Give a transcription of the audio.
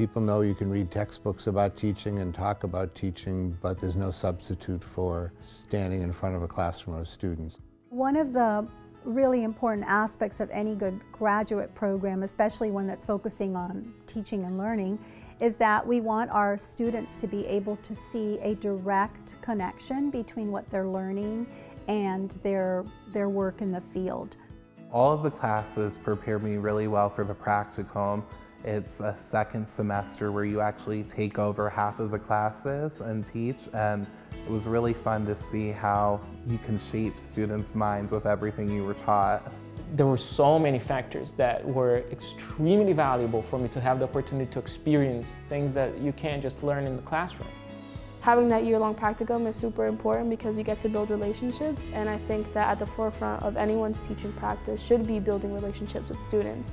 People know you can read textbooks about teaching and talk about teaching, but there's no substitute for standing in front of a classroom of students. One of the really important aspects of any good graduate program, especially one that's focusing on teaching and learning, is that we want our students to be able to see a direct connection between what they're learning and their, their work in the field. All of the classes prepare me really well for the practicum. It's a second semester where you actually take over half of the classes and teach and it was really fun to see how you can shape students' minds with everything you were taught. There were so many factors that were extremely valuable for me to have the opportunity to experience things that you can't just learn in the classroom. Having that year-long practicum is super important because you get to build relationships and I think that at the forefront of anyone's teaching practice should be building relationships with students.